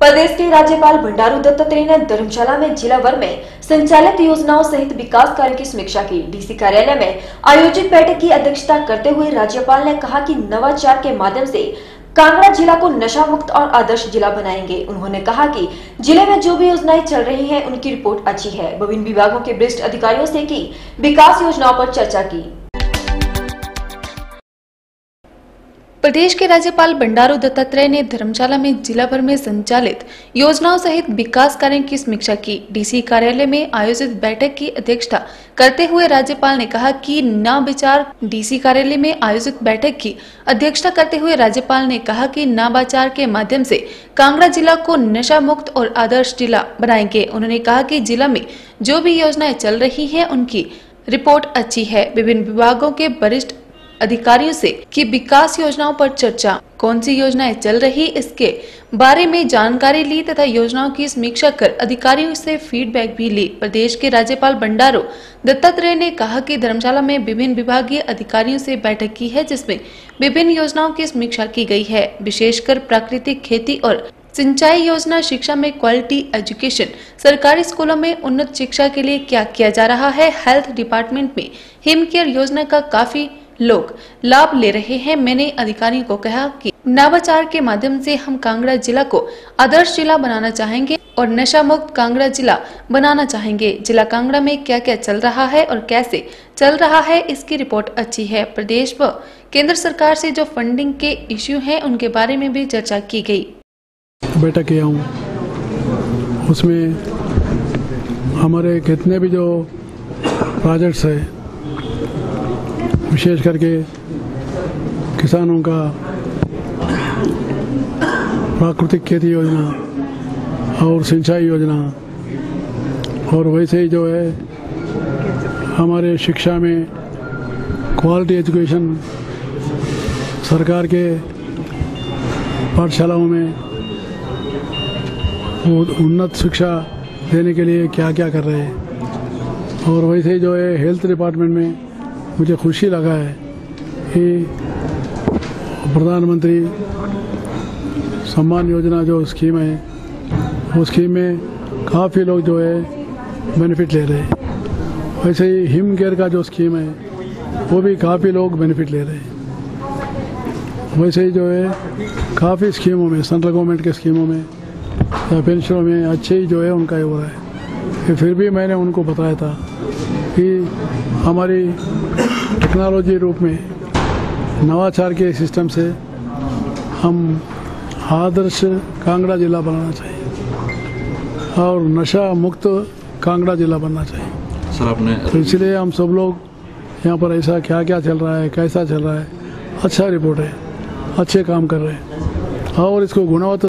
प्रदेश के राज्यपाल भंडारू दत्तात्रेय ने धर्मशाला में जिला भर में संचालित योजनाओं सहित विकास कार्य की समीक्षा की। डीसी कार्यालय में आयोजित बैठक की अध्यक्षता करते हुए राज्यपाल ने कहा कि नवाचार के माध्यम से कांगड़ा जिला को नशा मुक्त और आदर्श जिला बनाएँगे। उन्होंने कहा कि ज़िले में जो भी योजनाएँ चल रही हैं, उनकी रिपोर्ट अच्छी है। विभिन्न विभागों के वरिष्ठ अधिकारियों से की विकास योजनाओं पर चर्चा की। प्रदेश के राज्यपाल बंडारू दत्तात्रेय ने धर्मशाला में जिला भर में संचालित योजनाओं सहित विकास कार्यों की समीक्षा की। डीसी कार्यालय में आयोजित बैठक की अध्यक्षता करते हुए राज्यपाल ने कहा कि न विचार डीसी कार्यालय में आयोजित बैठक की अध्यक्षता करते हुए राज्यपाल ने कहा कि नवाचार के माध्यम से कांगड़ा जिला को नशा मुक्त और आदर्श जिला बनाएँगे। उन्होंने कहा कि जिला में जो भी योजनाएँ चल रही है, उनकी रिपोर्ट अच्छी है। विभिन्न विभागों के वरिष्ठ अधिकारियों से कि विकास योजनाओं पर चर्चा। कौन सी योजनाएँ चल रही इसके बारे में जानकारी ली तथा योजनाओं की समीक्षा कर अधिकारियों से फीडबैक भी ली। प्रदेश के राज्यपाल बंडारू दत्तात्रेय ने कहा कि धर्मशाला में विभिन्न विभागीय अधिकारियों से बैठक की है, जिसमें विभिन्न योजनाओं की समीक्षा की गई है। विशेषकर प्राकृतिक खेती और सिंचाई योजना, शिक्षा में क्वालिटी एजुकेशन सरकारी स्कूलों में उन्नत शिक्षा के लिए क्या किया जा रहा है हेल्थ डिपार्टमेंट में हिम केयर योजना का काफ़ी लोग लाभ ले रहे हैं। मैंने अधिकारियों को कहा कि नवाचार के माध्यम से हम कांगड़ा जिला को आदर्श जिला बनाना चाहेंगे और नशा मुक्त कांगड़ा जिला बनाना चाहेंगे। जिला कांगड़ा में क्या क्या चल रहा है और कैसे चल रहा है, इसकी रिपोर्ट अच्छी है। प्रदेश व केंद्र सरकार से जो फंडिंग के इश्यू हैं, उनके बारे में भी चर्चा की गई। बैठक किया हूँ। उसमें हमारे कितने भी जो प्रोजेक्ट्स है विशेष करके किसानों का प्राकृतिक खेती योजना और सिंचाई योजना। और वैसे ही जो है, हमारे शिक्षा में क्वालिटी एजुकेशन सरकार के पाठशालाओं में उन्नत शिक्षा देने के लिए क्या क्या कर रहे हैं। और वैसे ही जो है हेल्थ डिपार्टमेंट में मुझे खुशी लगा है कि प्रधानमंत्री सम्मान योजना जो स्कीम है, वो स्कीम में काफ़ी लोग जो है बेनिफिट ले रहे हैं। वैसे ही हिम केयर का जो स्कीम है, वो भी काफ़ी लोग बेनिफिट ले रहे हैं। वैसे ही जो है काफ़ी स्कीमों में सेंट्रल गवर्नमेंट के स्कीमों में या पेंशनों में अच्छे ही जो है उनका ये हो रहा है। फिर भी मैंने उनको बताया था कि हमारी टेक्नोलॉजी रूप में नवाचार के सिस्टम से हम आदर्श कांगड़ा जिला बनाना चाहिए और नशा मुक्त कांगड़ा जिला बनना चाहिए। सर आपने तो इसलिए हम सब लोग यहाँ पर ऐसा क्या क्या चल रहा है कैसा चल रहा है अच्छा रिपोर्ट है अच्छे काम कर रहे हैं। और इसको गुणवत्ता